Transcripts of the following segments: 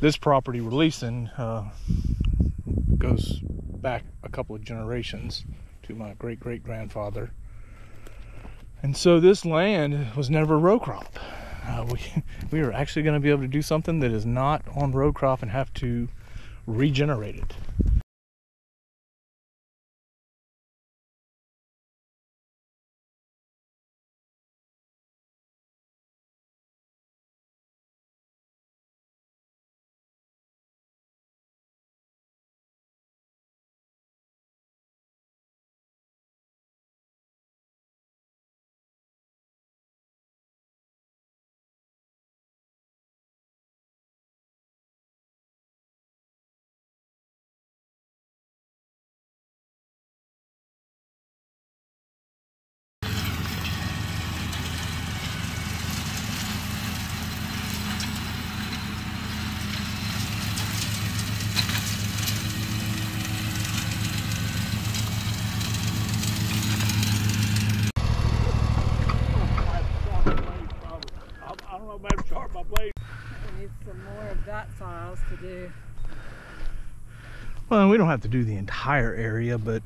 this property we're leasing uh, goes back a couple of generations to my great great grandfather. And so this land was never row crop. Uh, we, we are actually going to be able to do something that is not on row crop and have to regenerate it. I don't know, maybe sharp my blade. We need some more of that size to do. Well, we don't have to do the entire area, but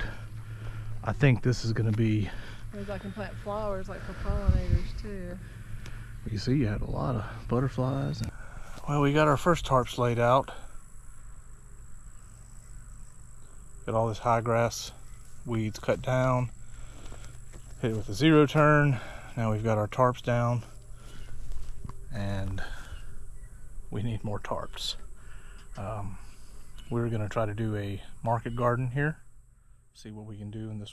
I think this is going to be. Means I can plant flowers like for pollinators too. You see, you had a lot of butterflies. Well, we got our first tarps laid out. Got all this high grass weeds cut down. Hit it with a zero turn. Now we've got our tarps down. And we need more tarps. Um, we're going to try to do a market garden here. See what we can do in this.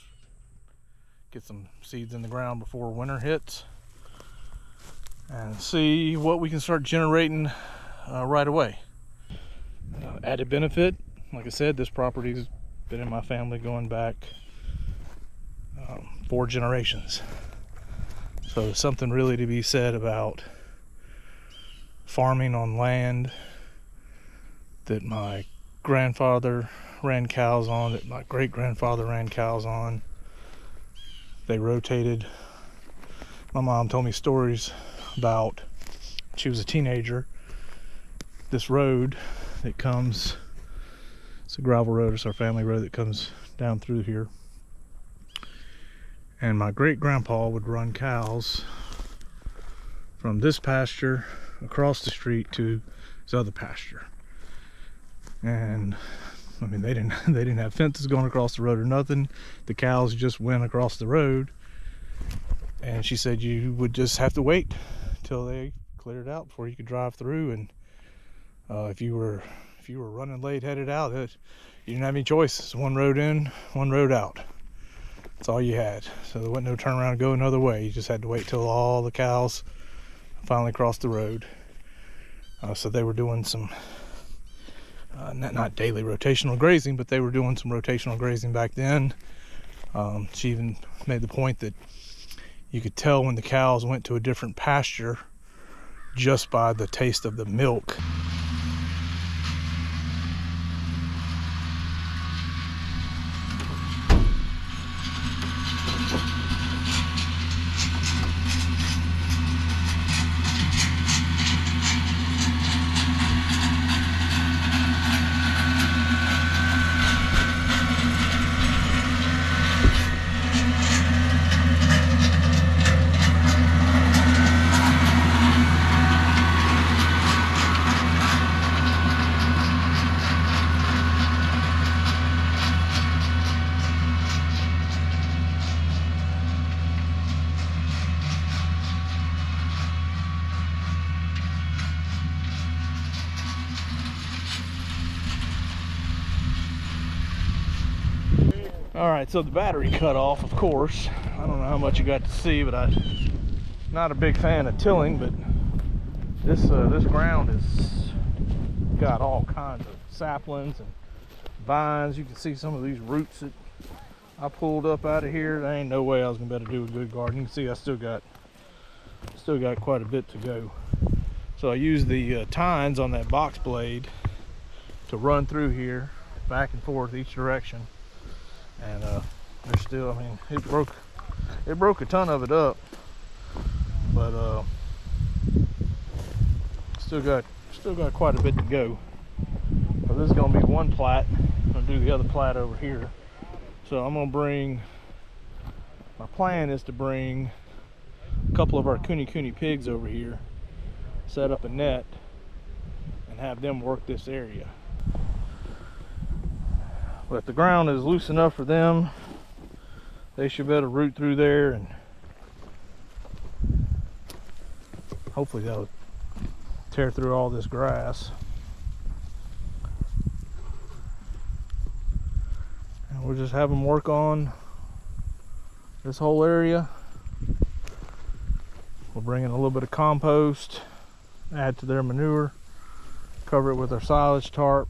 Get some seeds in the ground before winter hits and see what we can start generating uh, right away. Uh, added benefit, like I said, this property's been in my family going back um, four generations. So something really to be said about farming on land that my grandfather ran cows on, that my great grandfather ran cows on. They rotated. My mom told me stories about she was a teenager this road that comes it's a gravel road it's our family road that comes down through here and my great grandpa would run cows from this pasture across the street to his other pasture and I mean they didn't they didn't have fences going across the road or nothing the cows just went across the road and she said you would just have to wait till they cleared out before you could drive through. And uh, if you were if you were running late headed out, it, you didn't have any choice. One road in, one road out. That's all you had. So there wasn't no turnaround to go another way. You just had to wait till all the cows finally crossed the road. Uh, so they were doing some uh, not, not daily rotational grazing, but they were doing some rotational grazing back then. Um, she even made the point that you could tell when the cows went to a different pasture just by the taste of the milk. All right, so the battery cut off, of course. I don't know how much you got to see, but I'm not a big fan of tilling, but this uh, this ground has got all kinds of saplings and vines. You can see some of these roots that I pulled up out of here. There ain't no way I was gonna be able to do a good garden. You can see I still got still got quite a bit to go. So I used the uh, tines on that box blade to run through here, back and forth each direction and uh, there's still. I mean, it broke. It broke a ton of it up, but uh, still got still got quite a bit to go. But this is gonna be one plat. I'm gonna do the other plat over here. So I'm gonna bring, my plan is to bring a couple of our Kune Kune pigs over here, set up a net, and have them work this area. But if the ground is loose enough for them, they should be able to root through there and hopefully they'll tear through all this grass. And we'll just have them work on this whole area. We'll bring in a little bit of compost, add to their manure, cover it with our silage tarp,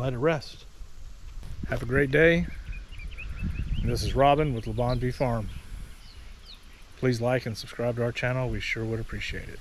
let it rest. Have a great day. This is Robin with La Bonne Vie Farm. Please like and subscribe to our channel. We sure would appreciate it.